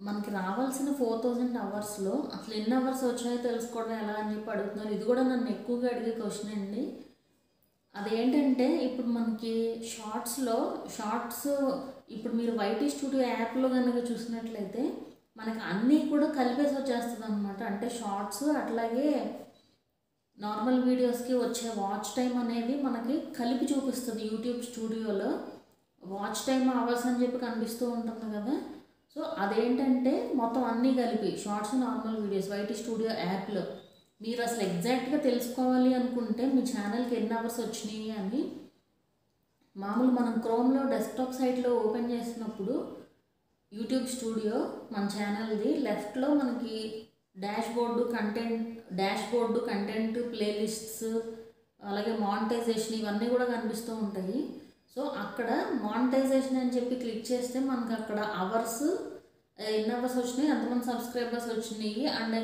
మనకి రావాల్సిన four thousand అవర్స్లో అసలు ఎన్ని అవర్స్ వచ్చాయో తెలుసుకోవడం ఎలా అని చెప్పి అడుగుతున్నారు. ఇది కూడా నన్ను ఎక్కువగా అడిగే క్వశ్చన్ అండి. అదేంటంటే ఇప్పుడు మనకి షార్ట్స్లో షార్ట్స్ ఇప్పుడు మీరు వైటీ స్టూడియో యాప్లో కనుక చూసినట్లయితే మనకి అన్నీ కూడా కలిపేసి వచ్చేస్తుంది అనమాట అంటే షార్ట్స్ అట్లాగే నార్మల్ వీడియోస్కి వచ్చే వాచ్ టైం అనేది మనకి కలిపి చూపిస్తుంది యూట్యూబ్ స్టూడియోలో వాచ్ టైం అవర్స్ అని చెప్పి కనిపిస్తూ ఉంటుంది కదా. సో అదేంటంటే మొత్తం అన్నీ కలిపి shorts normal videos YT studio యాప్లో మీరు అసలు ఎగ్జాక్ట్గా తెలుసుకోవాలి అనుకుంటే మీ ఛానల్కి ఎన్ని అవర్స్ వచ్చినాయి అని మామూలు మనం క్రోమ్లో డెస్క్టాప్ సైట్లో ఓపెన్ చేసినప్పుడు యూట్యూబ్ స్టూడియో మన ఛానల్ది లెఫ్ట్లో మనకి dashboard content dashboard content playlists అలాగే మానిటైజేషన్ ఇవన్నీ కూడా కనిపిస్తూ ఉంటాయి. సో అక్కడ మానిటైజేషన్ అని చెప్పి క్లిక్ చేస్తే మనకు అక్కడ అవర్స్ ఎన్ని అవర్స్ వచ్చినాయి ఎంతమంది సబ్స్క్రైబర్స్ వచ్చినాయి అండ్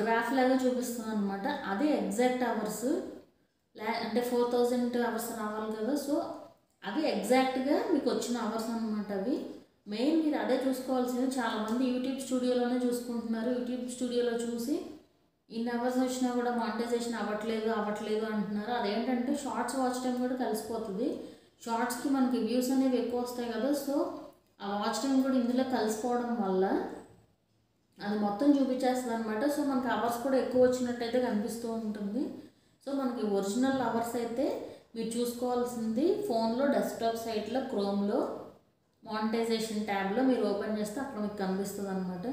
గ్రాఫ్ లాగా చూపిస్తుంది అనమాట అదే ఎగ్జాక్ట్ అవర్స్ లే అంటే ఫోర్ థౌజండ్ అవర్స్ రావాలి కదా. సో అవి ఎగ్జాక్ట్గా మీకు వచ్చిన అవర్స్ అనమాట అవి. మెయిన్ మీరు అదే చూసుకోవాల్సింది. చాలామంది యూట్యూబ్ స్టూడియోలోనే చూసుకుంటున్నారు. యూట్యూబ్ స్టూడియోలో చూసి ఇన్ని అవర్స్ వచ్చినా కూడా మానిటైజేషన్ అవ్వట్లేదు అవ్వట్లేదు అంటున్నారు. అదేంటంటే షార్ట్స్ వాచ్ టైం కూడా కలిసిపోతుంది. షార్ట్స్కి మనకి వ్యూస్ అనేవి ఎక్కువ వస్తాయి కదా సో ఆ వాచ్ టైం కూడా ఇందులో కలిసిపోవడం వల్ల అది మొత్తం చూపించేస్తుంది అనమాట సో మనకి అవర్స్ కూడా ఎక్కువ వచ్చినట్టయితే కనిపిస్తూ ఉంటుంది. సో మనకి ఒరిజినల్ అవర్స్ అయితే మీరు చూసుకోవాల్సింది ఫోన్లో డెస్క్టాప్ సైట్లో క్రోమ్లో మానిటైజేషన్ ట్యాబ్లో మీరు ఓపెన్ చేస్తే అక్కడ మీకు కనిపిస్తుంది అనమాట